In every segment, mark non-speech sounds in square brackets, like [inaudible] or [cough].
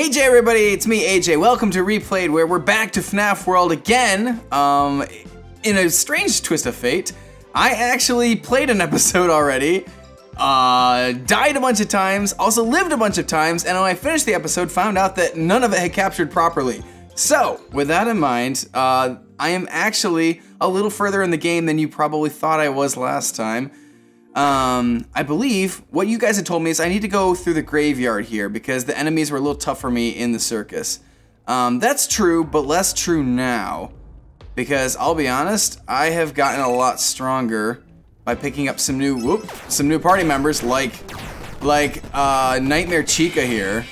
Hey everybody, it's me AJ. Welcome to Replayed where we're back to FNAF World again. Um, in a strange twist of fate, I actually played an episode already, uh, died a bunch of times, also lived a bunch of times, and when I finished the episode, found out that none of it had captured properly. So, with that in mind, uh, I am actually a little further in the game than you probably thought I was last time. Um, I believe what you guys had told me is I need to go through the graveyard here because the enemies were a little tough for me in the circus. Um, that's true, but less true now. Because I'll be honest, I have gotten a lot stronger by picking up some new whoop, some new party members like like uh, Nightmare Chica here.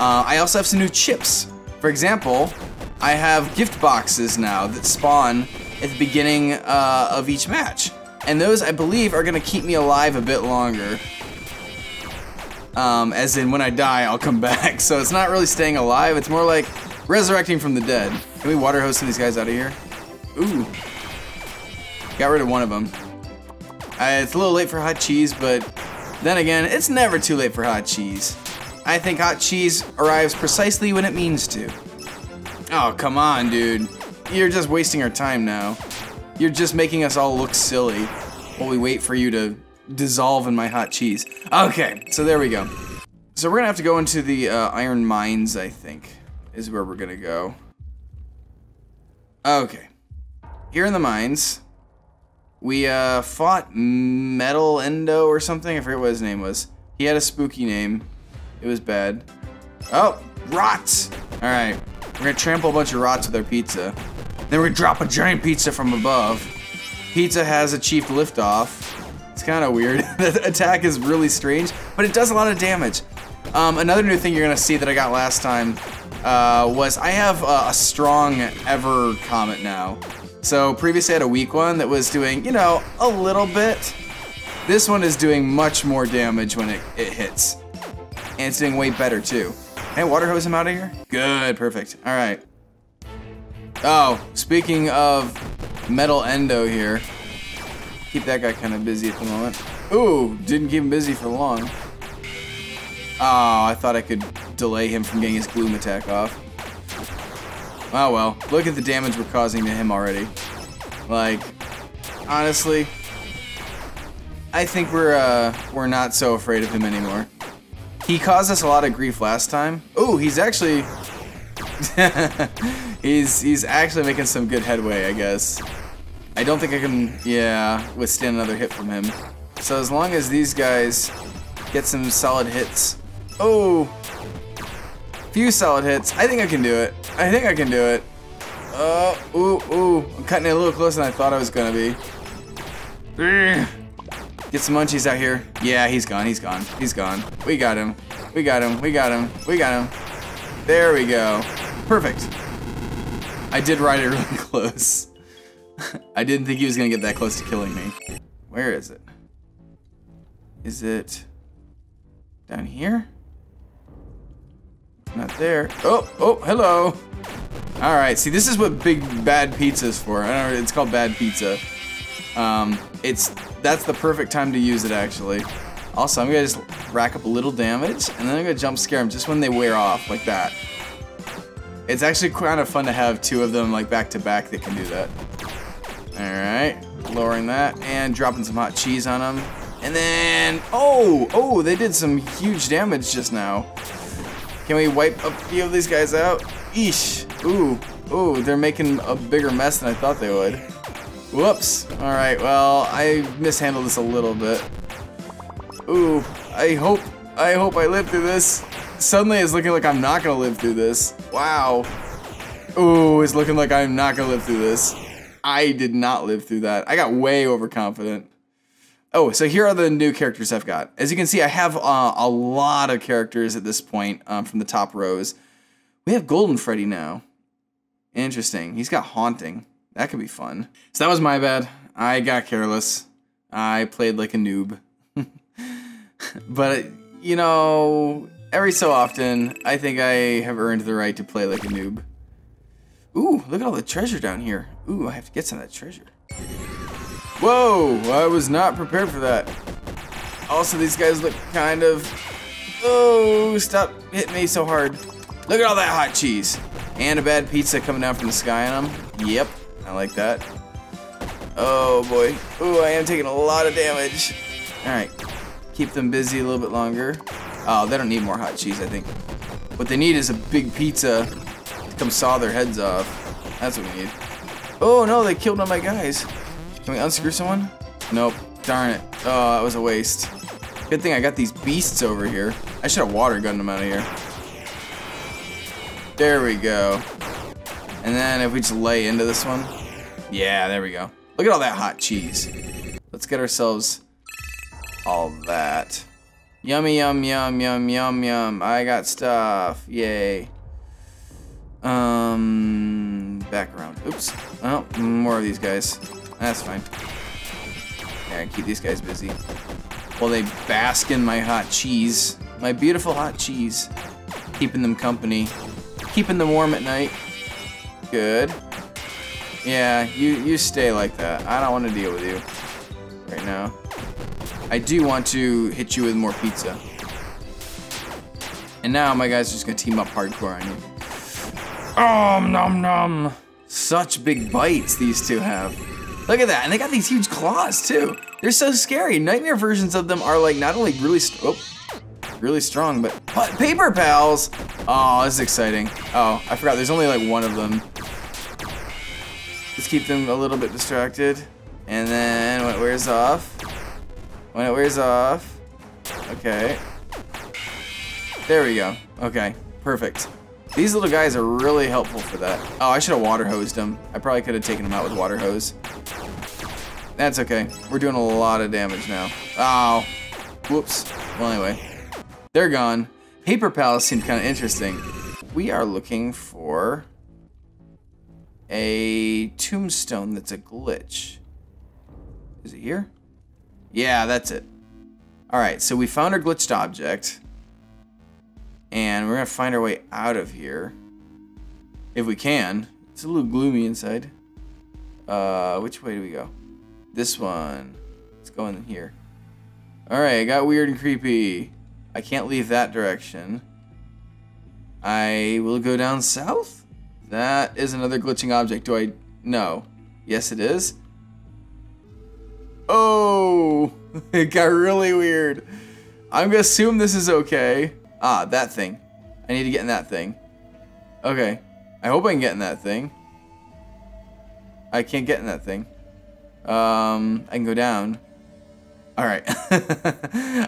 Uh, I also have some new chips. For example, I have gift boxes now that spawn at the beginning uh, of each match. And those, I believe, are gonna keep me alive a bit longer. Um, as in, when I die, I'll come [laughs] back. So it's not really staying alive, it's more like resurrecting from the dead. Can we water hose some of these guys out of here? Ooh. Got rid of one of them. Uh, it's a little late for hot cheese, but then again, it's never too late for hot cheese. I think hot cheese arrives precisely when it means to. Oh, come on, dude. You're just wasting our time now. You're just making us all look silly while we wait for you to dissolve in my hot cheese. Okay, so there we go. So we're gonna have to go into the uh, iron mines, I think, is where we're gonna go. Okay. Here in the mines, we uh, fought Metal Endo or something. I forget what his name was. He had a spooky name. It was bad. Oh, rots! Alright, we're gonna trample a bunch of rots with our pizza. Then we drop a giant pizza from above. Pizza has achieved liftoff. It's kind of weird. [laughs] the attack is really strange, but it does a lot of damage. Um, another new thing you're gonna see that I got last time uh, was I have uh, a strong Ever Comet now. So previously I had a weak one that was doing, you know, a little bit. This one is doing much more damage when it, it hits. And it's doing way better too. Hey, water hose him out of here? Good, perfect. All right. Oh, speaking of Metal Endo here. Keep that guy kind of busy at the moment. Ooh, didn't keep him busy for long. Oh, I thought I could delay him from getting his gloom attack off. Oh well, look at the damage we're causing to him already. Like, honestly, I think we're uh, we're not so afraid of him anymore. He caused us a lot of grief last time. Ooh, he's actually [laughs] [laughs] he's he's actually making some good headway, I guess. I don't think I can, yeah, withstand another hit from him. So as long as these guys get some solid hits. Oh! Few solid hits. I think I can do it. I think I can do it. Uh, ooh, ooh. I'm cutting it a little closer than I thought I was gonna be. Get some munchies out here. Yeah, he's gone, he's gone, he's gone. We got him. We got him, we got him, we got him. There we go. Perfect. I did ride it [laughs] really close. [laughs] I didn't think he was gonna get that close to killing me. Where is it? Is it down here? Not there. Oh, oh, hello. All right, see, this is what big bad pizza is for. I don't know, it's called bad pizza. Um, it's that's the perfect time to use it actually. Also, I'm gonna just rack up a little damage, and then I'm gonna jump scare them just when they wear off, like that. It's actually kind of fun to have two of them like back to back that can do that. Alright, lowering that, and dropping some hot cheese on them. And then, oh, oh, they did some huge damage just now. Can we wipe a few of these guys out? Eesh, ooh, ooh, they're making a bigger mess than I thought they would. Whoops, alright, well, I mishandled this a little bit. Ooh, I hope, I hope I live through this. Suddenly it's looking like I'm not gonna live through this. Wow. Ooh, it's looking like I'm not gonna live through this. I did not live through that. I got way overconfident. Oh, so here are the new characters I've got. As you can see, I have uh, a lot of characters at this point um, from the top rows. We have Golden Freddy now. Interesting. He's got Haunting. That could be fun. So that was my bad. I got careless. I played like a noob. [laughs] but, you know, every so often, I think I have earned the right to play like a noob. Ooh, look at all the treasure down here. Ooh, I have to get some of that treasure. Whoa, I was not prepared for that. Also, these guys look kind of Oh, stop hitting me so hard. Look at all that hot cheese. And a bad pizza coming down from the sky on them. Yep, I like that. Oh boy. Ooh, I am taking a lot of damage. Alright, keep them busy a little bit longer. Oh, they don't need more hot cheese, I think. What they need is a big pizza to come saw their heads off. That's what we need. Oh no, they killed of my guys. Can we unscrew someone? Nope. Darn it. Oh, that was a waste. Good thing I got these beasts over here. I should have water gunned them out of here. There we go. And then if we just lay into this one. Yeah, there we go. Look at all that hot cheese. Let's get ourselves all that. Yummy, yum, yum, yum, yum, yum. I got stuff. Yay. Um, back around. Oops. Oh, more of these guys. That's fine. Yeah, keep these guys busy. While they bask in my hot cheese. My beautiful hot cheese. Keeping them company. Keeping them warm at night. Good. Yeah, you, you stay like that. I don't want to deal with you right now. I do want to hit you with more pizza. And now my guys are just gonna team up hardcore on you. Oh, nom nom. Such big bites these two have. Look at that, and they got these huge claws too. They're so scary. Nightmare versions of them are like not only really, oh, really strong, but, paper pals. Oh, this is exciting. Oh, I forgot. There's only like one of them. Let's keep them a little bit distracted, and then when it wears off, when it wears off, okay. There we go. Okay, perfect. These little guys are really helpful for that. Oh, I should have water hosed them. I probably could have taken them out with water hose. That's okay. We're doing a lot of damage now. Oh. Whoops. Well, anyway. They're gone. Paper Pals seemed kind of interesting. We are looking for a tombstone that's a glitch. Is it here? Yeah, that's it. Alright, so we found our glitched object. And we're going to find our way out of here. If we can. It's a little gloomy inside. Uh, which way do we go? This one. Let's go in here. Alright, it got weird and creepy. I can't leave that direction. I will go down south? That is another glitching object. Do I... No. Yes, it is. Oh! [laughs] It got really weird. I'm gonna assume this is okay. Ah, that thing. I need to get in that thing. Okay. I hope I can get in that thing. I can't get in that thing. Um, I can go down. Alright. [laughs]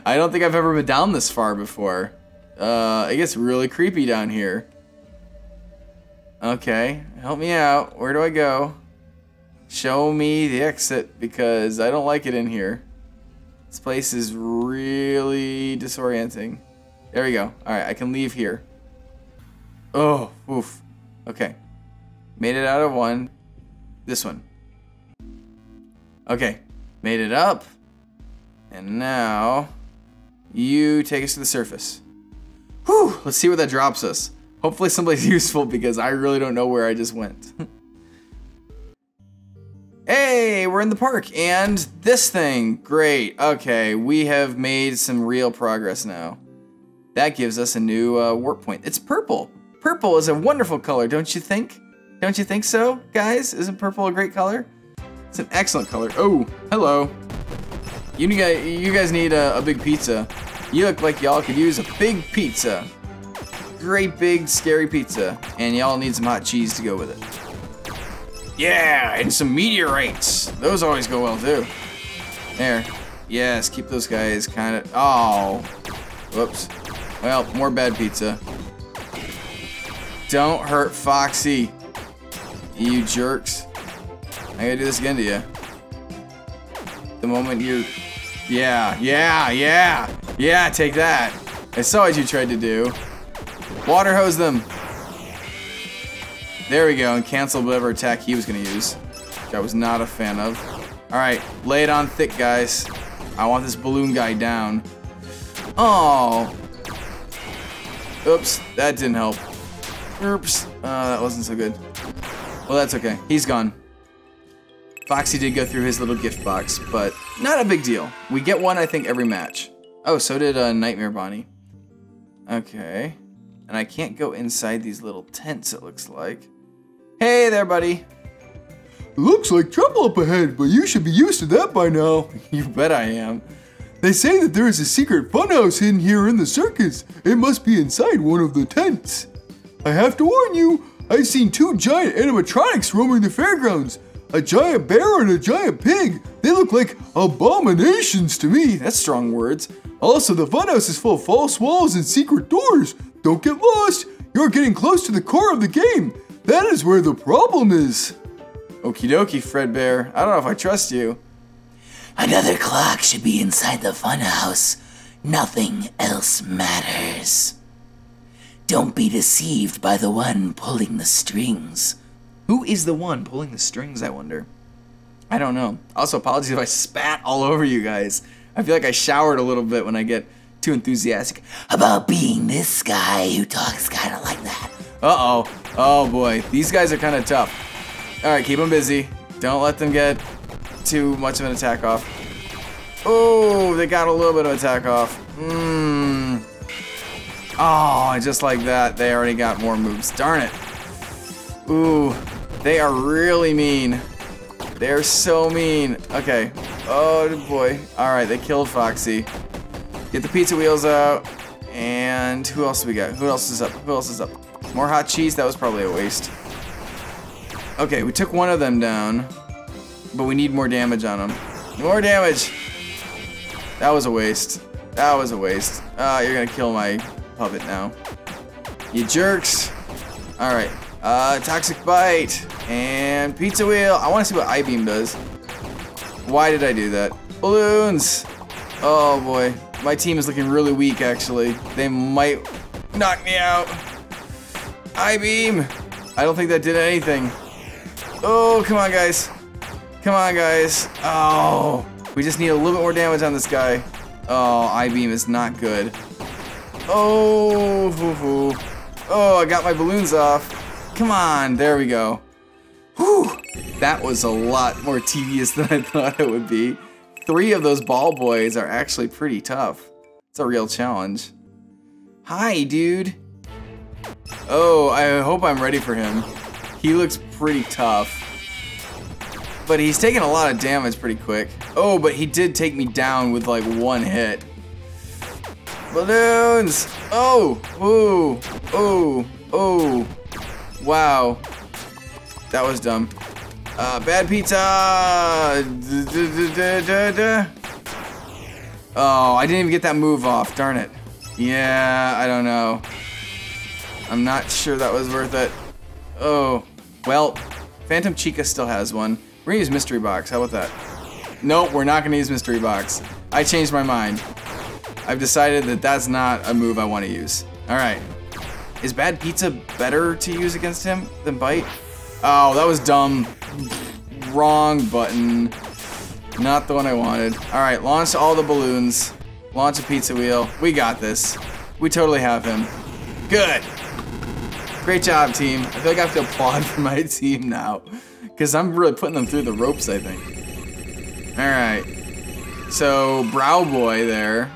I don't think I've ever been down this far before. Uh, it gets really creepy down here. Okay, help me out. Where do I go? Show me the exit because I don't like it in here. This place is really disorienting. There we go. Alright, I can leave here. Oh, oof. Okay. Made it out of one. This one. Okay. Made it up. And now, you take us to the surface. Whew, let's see where that drops us. Hopefully somebody's [laughs] useful because I really don't know where I just went. [laughs] hey, we're in the park and this thing, great. Okay, we have made some real progress now. That gives us a new uh, warp point. It's purple. Purple is a wonderful color, don't you think? Don't you think so, guys? Isn't purple a great color? It's an excellent color. Oh, hello. You guys, you guys need a, a big pizza. You look like y'all could use a big pizza. Great big scary pizza. And y'all need some hot cheese to go with it. Yeah, and some meteorites. Those always go well too. There. Yes, keep those guys kind of... Oh. Whoops. Well, more bad pizza. Don't hurt Foxy. You jerks. I gotta do this again to you. The moment you... Yeah, yeah, yeah. Yeah, take that. I saw what you tried to do. Water hose them. There we go, and cancel whatever attack he was gonna use. Which I was not a fan of. Alright, lay it on thick, guys. I want this balloon guy down. Oh, Oops, that didn't help. Oops, uh, that wasn't so good. Well, that's okay. He's gone. Foxy did go through his little gift box, but not a big deal. We get one, I think, every match. Oh, so did uh, Nightmare Bonnie. Okay. And I can't go inside these little tents, it looks like. Hey there, buddy. Looks like trouble up ahead, but you should be used to that by now. [laughs] You bet I am. They say that there is a secret funhouse hidden here in the circus. It must be inside one of the tents. I have to warn you, I've seen two giant animatronics roaming the fairgrounds. A giant bear and a giant pig. They look like abominations to me. That's strong words. Also, the funhouse is full of false walls and secret doors. Don't get lost. You're getting close to the core of the game. That is where the problem is. Okie dokie, Fredbear. I don't know if I trust you. Another clock should be inside the funhouse. Nothing else matters. Don't be deceived by the one pulling the strings. Who is the one pulling the strings, I wonder? I don't know. Also, apologies if I spat all over you guys. I feel like I showered a little bit when I get too enthusiastic. About being this guy who talks kind of like that. Uh-oh. Oh, Oh, boy. These guys are kind of tough. All right, keep them busy. Don't let them get too much of an attack off. Oh, they got a little bit of attack off. Mmm. Oh, just like that, they already got more moves. Darn it. Ooh, they are really mean. They're so mean. Okay. Oh, boy. All right, they killed Foxy. Get the pizza wheels out. And who else we got? Who else is up? Who else is up? More hot cheese? That was probably a waste. Okay, we took one of them down. But we need more damage on them. More damage! That was a waste. That was a waste. Uh, you're gonna kill my puppet now. You jerks. Alright. Uh, Toxic Bite. And Pizza Wheel. I want to see what I-Beam does. Why did I do that? Balloons! Oh boy. My team is looking really weak, actually. They might knock me out. I-Beam! I don't think that did anything. Oh, come on, guys. Come on, guys. Oh, we just need a little bit more damage on this guy. Oh, I-Beam is not good. Oh, hoo -hoo. oh, I got my balloons off. Come on, there we go. Whew, that was a lot more tedious [laughs] than I thought it would be. Three of those ball boys are actually pretty tough. It's a real challenge. Hi, dude. Oh, I hope I'm ready for him. He looks pretty tough. But he's taking a lot of damage pretty quick. Oh, but he did take me down with like one hit. Balloons! Oh! Ooh! Oh! Oh! Wow. That was dumb. Uh, bad pizza! Oh, I didn't even get that move off. Darn it. Yeah, I don't know. I'm not sure that was worth it. Oh. Well, Phantom Chica still has one. We're gonna use Mystery Box. How about that? Nope, we're not gonna use Mystery Box. I changed my mind. I've decided that that's not a move I want to use. All right. Is Bad Pizza better to use against him than Bite? Oh, that was dumb. Wrong button. Not the one I wanted. All right, launch all the balloons. Launch a pizza wheel. We got this. We totally have him. Good. Great job, team. I feel like I have to applaud for [laughs] my team now. Because I'm really putting them through the ropes, I think. Alright. So, Brow Boy there.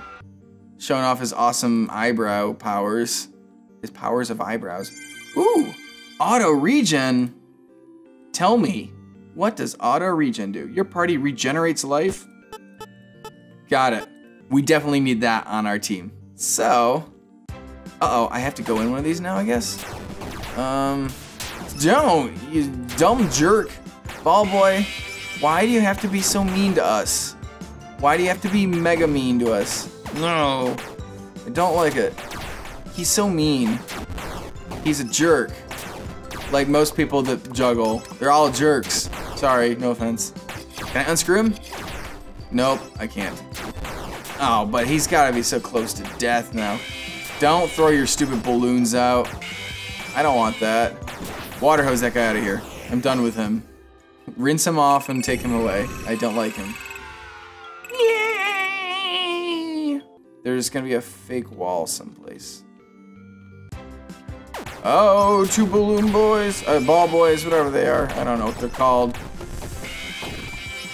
Showing off his awesome eyebrow powers. His powers of eyebrows. Ooh! Auto regen? Tell me, what does auto regen do? Your party regenerates life? Got it. We definitely need that on our team. So, uh-oh, I have to go in one of these now, I guess? Um, don't, you dumb jerk. Ball boy, why do you have to be so mean to us? Why do you have to be mega mean to us? No, I don't like it. He's so mean. He's a jerk. Like most people that juggle. They're all jerks. Sorry, no offense. Can I unscrew him? Nope, I can't. Oh, but he's gotta be so close to death now. Don't throw your stupid balloons out. I don't want that. Water hose that guy out of here. I'm done with him. Rinse him off and take him away. I don't like him. Yay! There's gonna be a fake wall someplace. Oh, two balloon boys, uh, ball boys, whatever they are. I don't know what they're called.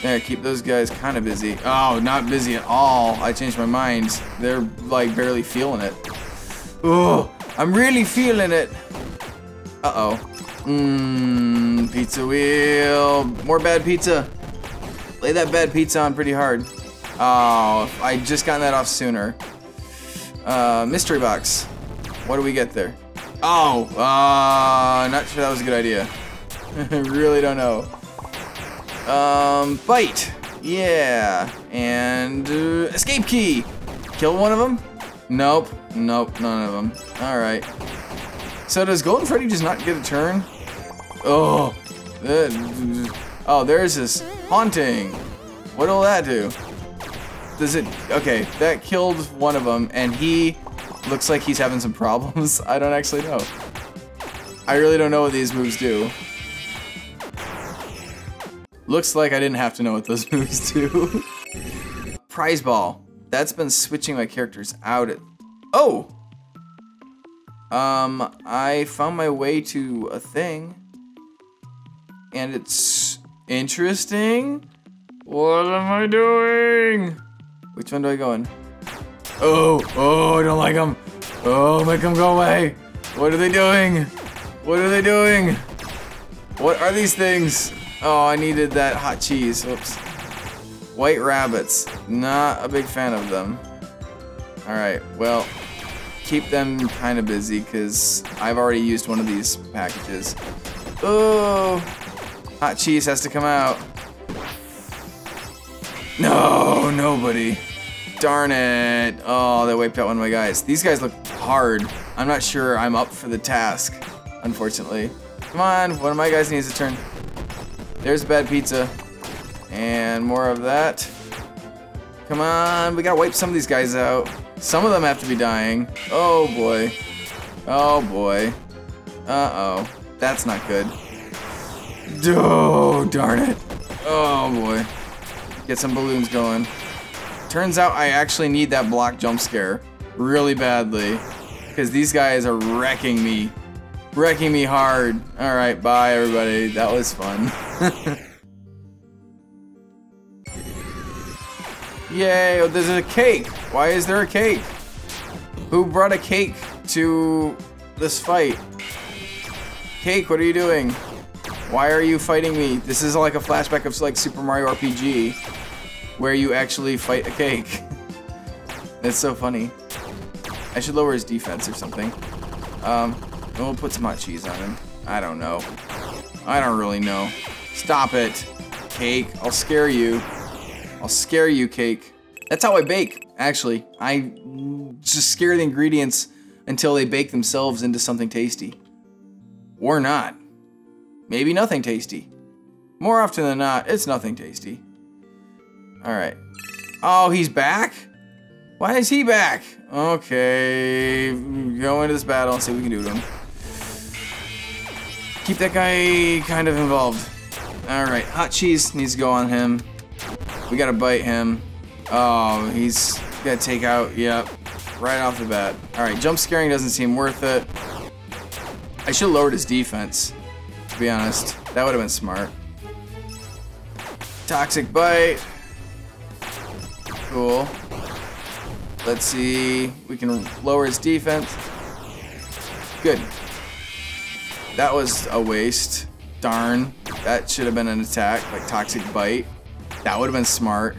Yeah, keep those guys kind of busy. Oh, not busy at all. I changed my mind. They're like barely feeling it. Oh, I'm really feeling it. Uh-oh. Mmm, pizza wheel. More bad pizza. Lay that bad pizza on pretty hard. Oh, I just gotten that off sooner. Uh, mystery box. What do we get there? Oh, uh, not sure that was a good idea. I [laughs] really don't know. Um, bite. Yeah. And uh, escape key. Kill one of them? Nope. Nope, none of them. All right. So does Golden Freddy just not get a turn? Oh. Oh, there's this haunting. What'll that do? Does it? Okay, that killed one of them, and he looks like he's having some [laughs] problems. I don't actually know. I really don't know what these moves do. Looks like I didn't have to know what those [laughs] moves do. Prize ball. That's been switching my characters out. At oh! Um, I found my way to a thing. And it's interesting. What am I doing? Which one do I go in? Oh, oh, I don't like them. Oh, make them go away. What are they doing? What are they doing? What are these things? Oh, I needed that hot cheese. Oops. White rabbits. Not a big fan of them. Alright, well, keep them kind of busy because I've already used one of these packages. Oh, hot cheese has to come out. No, nobody. Darn it. Oh, they wiped out one of my guys. These guys look hard. I'm not sure I'm up for the task, unfortunately. Come on, one of my guys needs a turn. There's a bad pizza. And more of that. Come on, we gotta wipe some of these guys out. Some of them have to be dying. Oh boy. Oh boy. Uh-oh. That's not good. Oh, darn it. Oh boy. Get some balloons going. Turns out I actually need that block jump scare really badly. Because these guys are wrecking me. Wrecking me hard. Alright, bye everybody. That was fun. [laughs] Yay, oh, there's a cake. Why is there a cake? Who brought a cake to this fight? Cake, what are you doing? Why are you fighting me? This is like a flashback of like Super Mario RPG, where you actually fight a cake. [laughs] That's so funny. I should lower his defense or something. Um, we'll put some hot cheese on him. I don't know. I don't really know. Stop it. Cake, I'll scare you. I'll scare you, cake. That's how I bake, actually. I just scare the ingredients until they bake themselves into something tasty. Or not. Maybe nothing tasty. More often than not, it's nothing tasty. Alright. Oh, he's back? Why is he back? Okay, go into this battle and see what we can do to him. Keep that guy kind of involved. Alright, hot cheese needs to go on him. We gotta bite him. Oh, he's gonna take out, yep, right off the bat. Alright, jump scaring doesn't seem worth it. I should have lowered his defense, to be honest. That would have been smart. Toxic bite. Cool. Let's see. We can lower his defense. Good. That was a waste. Darn. That should have been an attack, like Toxic Bite. That would have been smart.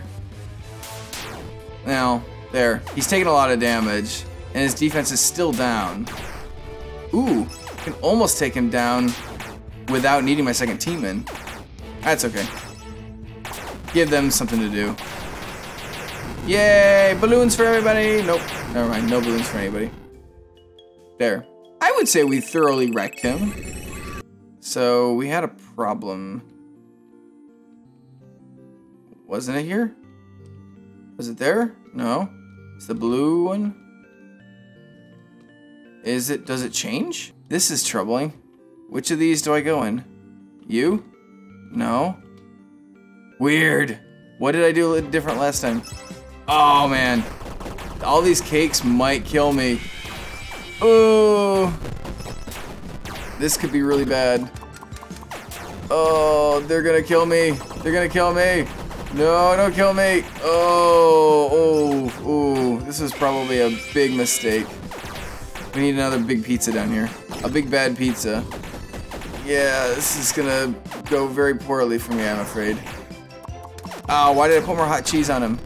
Now, there. He's taking a lot of damage, and his defense is still down. Ooh, can almost take him down without needing my second team in. That's okay. Give them something to do. Yay! Balloons for everybody! Nope. Never mind. No balloons for anybody. There. I would say we thoroughly wrecked him. So, we had a problem. Wasn't it here? Was it there? No. It's the blue one. Is it, does it change? This is troubling. Which of these do I go in? You? No. Weird. What did I do different last time? Oh man. All these cakes might kill me. Oh. This could be really bad. Oh, they're gonna kill me. They're gonna kill me. No, don't kill me. Oh, oh, oh. This is probably a big mistake. We need another big pizza down here. A big bad pizza. Yeah, this is gonna go very poorly for me, I'm afraid. Oh, why did I put more hot cheese on him?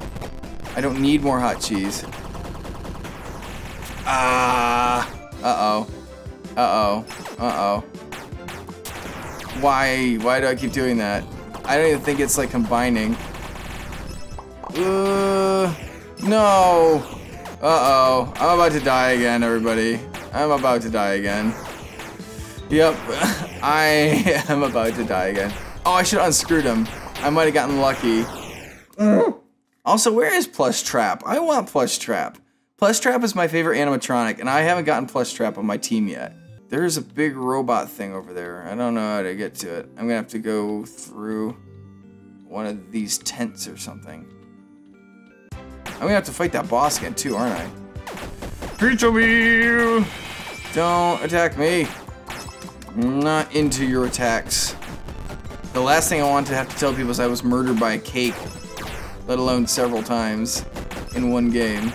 I don't need more hot cheese. Ah. Uh-oh. Uh-oh. Uh-oh. Why? Why do I keep doing that? I don't even think it's like combining. Uh, no. Uh-oh. I'm about to die again, everybody. I'm about to die again. Yep. [laughs] I am about to die again. Oh, I should have unscrewed him. I might have gotten lucky. Also, where is Plush Trap? I want Plush Trap. Plush Trap is my favorite animatronic, and I haven't gotten Plush Trap on my team yet. There's a big robot thing over there. I don't know how to get to it. I'm gonna have to go through one of these tents or something. I'm gonna have to fight that boss again too, aren't I? Pizza meal! Don't attack me. I'm not into your attacks. The last thing I want to have to tell people is I was murdered by a cake, let alone several times in one game.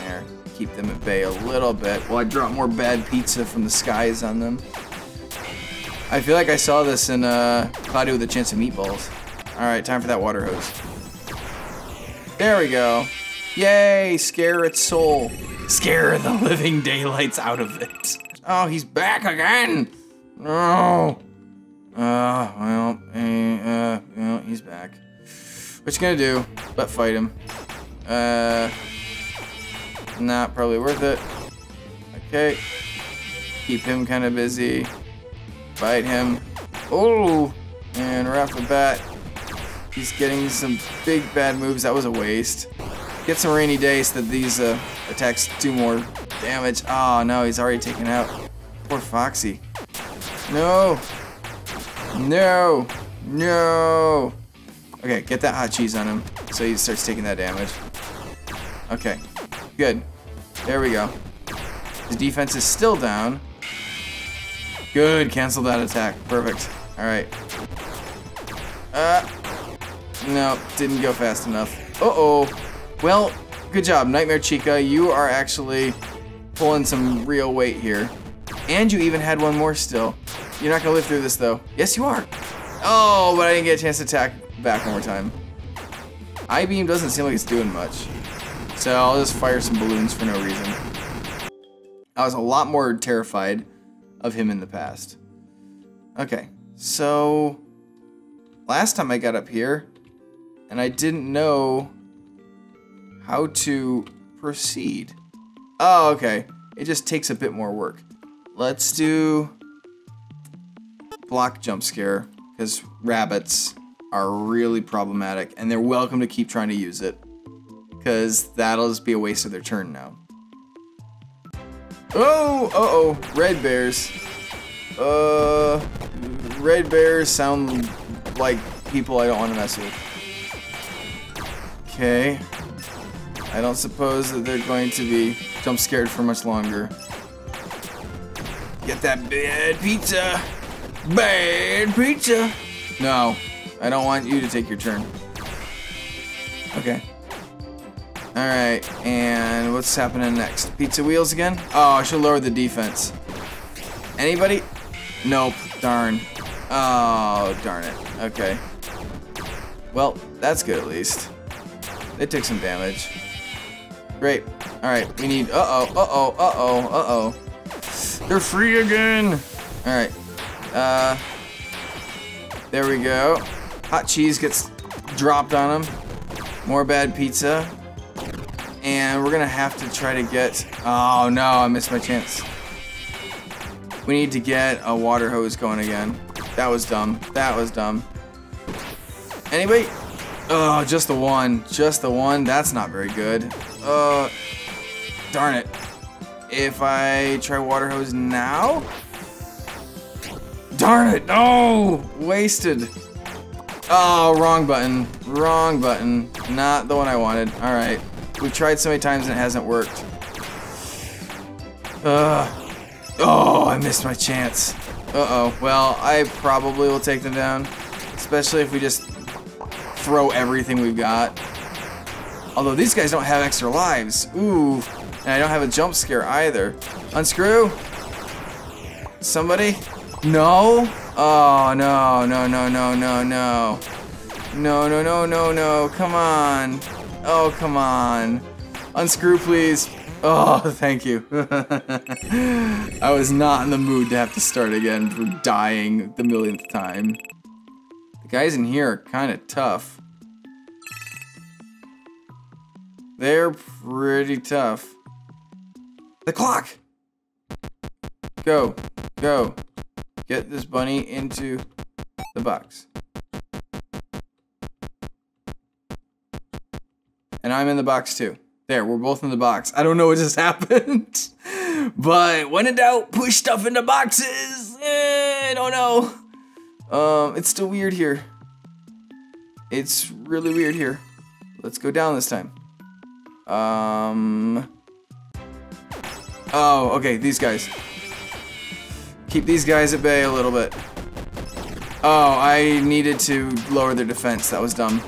There, keep them at bay a little bit while I drop more bad pizza from the skies on them. I feel like I saw this in uh, Cloudy with a Chance of Meatballs. Alright, time for that water hose. There we go. Yay, scare its soul. Scare the living daylights out of it. Oh, he's back again. No. Uh, well, eh, uh, well, he's back. What you gonna do? But fight him. Uh, not probably worth it. Okay. Keep him kind of busy. Fight him. Oh, and right off the bat, he's getting some big bad moves. That was a waste. Get some rainy days so that these uh, attacks do more damage. Oh no, he's already taken out. Poor Foxy. No. No. No. Okay, get that hot cheese on him so he starts taking that damage. Okay, good. There we go. His defense is still down. Good, cancel that attack. Perfect. Alright. Uh, no, didn't go fast enough. Uh-oh. Well, good job, Nightmare Chica. You are actually pulling some real weight here. And you even had one more still. You're not gonna live through this though. Yes, you are. Oh, but I didn't get a chance to attack back one more time. I-beam doesn't seem like it's doing much. So I'll just fire some balloons for no reason. I was a lot more terrified of him in the past. Okay, so last time I got up here and I didn't know how to proceed. Oh, okay. It just takes a bit more work. Let's do block jump scare because rabbits are really problematic and they're welcome to keep trying to use it because that'll just be a waste of their turn now. Oh, uh-oh, red bears. Uh, red bears sound like people I don't want to mess with. Okay. I don't suppose that they're going to be jump scared for much longer. Get that bad pizza. Bad pizza. No, I don't want you to take your turn. Okay. Alright, and what's happening next? Pizza wheels again? Oh, I should lower the defense. Anybody? Nope, darn. Oh, darn it. Okay. Well, that's good at least. They took some damage. Great. Alright, we need... Uh-oh, uh-oh, uh-oh, uh-oh. They're free again! Alright. Uh... There we go. Hot cheese gets dropped on them. More bad pizza. And we're gonna have to try to get... Oh no, I missed my chance. We need to get a water hose going again. That was dumb. That was dumb. Anybody? Oh, just the one. Just the one. That's not very good. Uh, darn it. If I try water hose now? Darn it. No! Wasted. Oh, wrong button. Wrong button. Not the one I wanted. Alright. We've tried so many times and it hasn't worked. Ugh. Oh, I missed my chance. Uh-oh. Well, I probably will take them down. Especially if we just throw everything we've got. Although these guys don't have extra lives. Ooh. And I don't have a jump scare either. Unscrew? Somebody? No? Oh, no, no, no, no, no, no. No, no, no, no, no. Come on. Oh, come on. Unscrew, please. Oh, [laughs] thank you. [laughs] I was not in the mood to have to start again for dying the millionth time. The guys in here are kind of tough. They're pretty tough. The clock! Go. Go. Get this bunny into the box. And I'm in the box too. There, we're both in the box. I don't know what just [laughs] happened. but when in doubt, push stuff into boxes. Eh, I don't know. Um, it's still weird here. It's really weird here. Let's go down this time. Um. Oh, okay, these guys. Keep these guys at bay a little bit. Oh, I needed to lower their defense. That was dumb.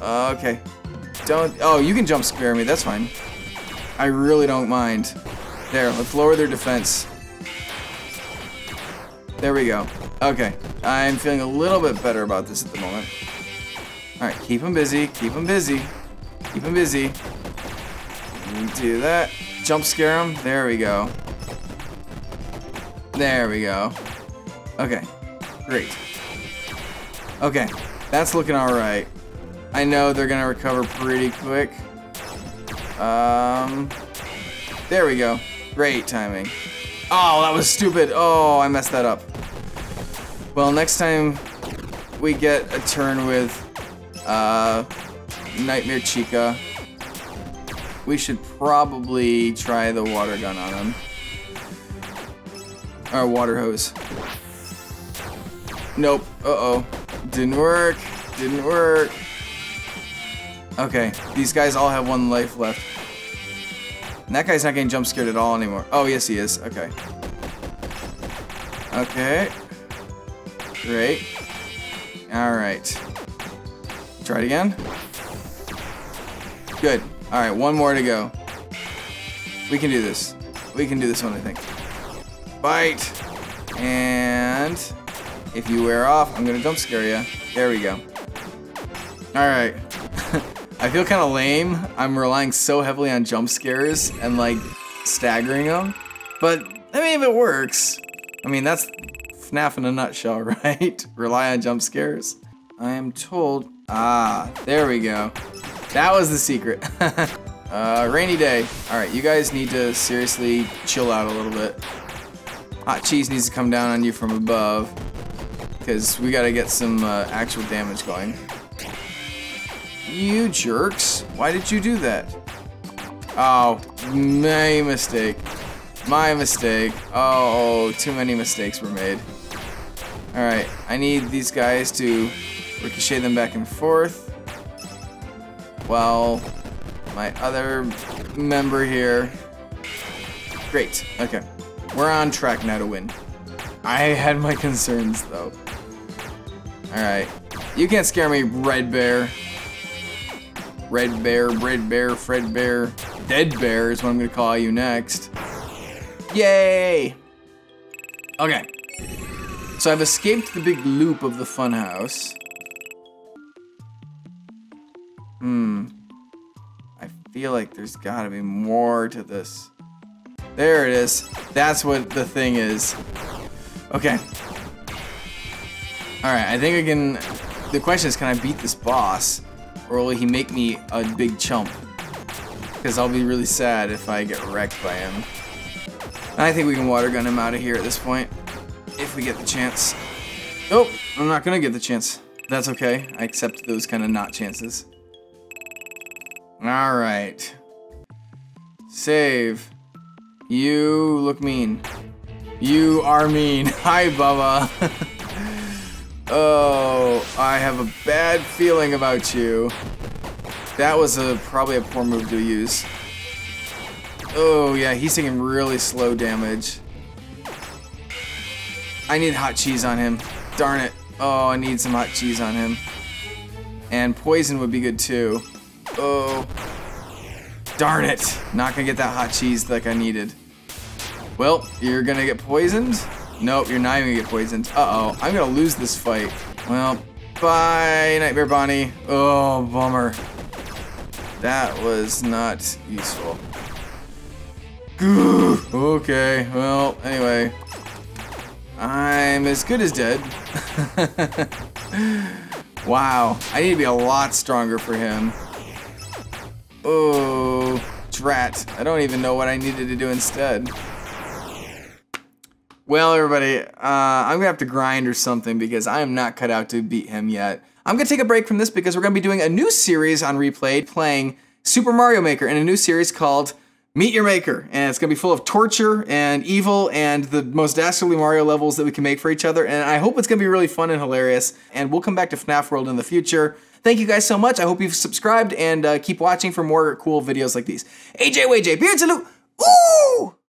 Uh, okay. Don't. Oh, you can jump scare me. That's fine. I really don't mind. There, let's lower their defense. There we go. Okay. I'm feeling a little bit better about this at the moment. Alright, keep them busy. Keep them busy. Keep them busy. Do that. Jump scare them. There we go. There we go. Okay. Great. Okay. That's looking alright. I know they're gonna recover pretty quick. Um, there we go. Great timing. Oh, that was stupid. Oh, I messed that up. Well, next time we get a turn with uh, Nightmare Chica, we should probably try the water gun on him. Or water hose. Nope. Uh-oh. Didn't work. Didn't work. Okay, these guys all have one life left. And that guy's not getting jump scared at all anymore. Oh, yes he is. Okay. Okay. Great. Alright. Try it again. Good. Alright, one more to go. We can do this. We can do this one, I think. Bite. And if you wear off, I'm gonna jump scare you. There we go. Alright. [laughs] I feel kind of lame. I'm relying so heavily on jump scares and like staggering them. But I mean, if it works, I mean, that's FNAF in a nutshell, [laughs] right? Rely on jump scares. I am told, ah, there we go. That was the secret. [laughs] uh, rainy day. All right, you guys need to seriously chill out a little bit. Hot cheese needs to come down on you from above because we got to get some uh, actual damage going. You jerks. Why did you do that? Oh, my mistake. My mistake. Oh, too many mistakes were made. Alright, I need these guys to ricochet them back and forth. While my other member here... Great, okay. We're on track now to win. I had my concerns, though. Alright. You can't scare me, Red Bear. Red Bear, Red Bear, Fred Bear, Dead Bear is what I'm gonna call you next. Yay! Okay. So I've escaped the big loop of the funhouse. Hmm. I feel like there's gotta be more to this. There it is. That's what the thing is. Okay. Alright, I think I can... The question is, can I beat this boss? Or will he make me a big chump? Because I'll be really sad if I get wrecked by him. I think we can water gun him out of here at this point. If we get the chance. Oh, I'm not gonna get the chance. That's okay. I accept those kind of not chances. Alright. Save. You look mean. You are mean. [laughs] Hi, Bubba. [laughs] Oh, I have a bad feeling about you. That was a probably a poor move to use. Oh, yeah, he's taking really slow damage. I need hot cheese on him. Darn it. Oh, I need some hot cheese on him. And poison would be good too. Oh. Darn it. Not gonna get that hot cheese like I needed. Well, you're gonna get poisoned? Nope, you're not even gonna get poisoned. Uh-oh, I'm gonna lose this fight. Well, bye, Nightmare Bonnie. Oh, bummer. That was not useful. okay, well, anyway. I'm as good as dead. [laughs] wow, I need to be a lot stronger for him. Oh, drat. I don't even know what I needed to do instead. Well, everybody, uh, I'm gonna have to grind or something because I am not cut out to beat him yet. I'm gonna take a break from this because we're gonna be doing a new series on Replayed playing Super Mario Maker in a new series called Meet Your Maker. And it's gonna be full of torture and evil and the most dastardly Mario levels that we can make for each other. And I hope it's gonna be really fun and hilarious. And we'll come back to FNAF World in the future. Thank you guys so much. I hope you've subscribed and uh, keep watching for more cool videos like these. AJ WayJ, Beard Salute. Ooh!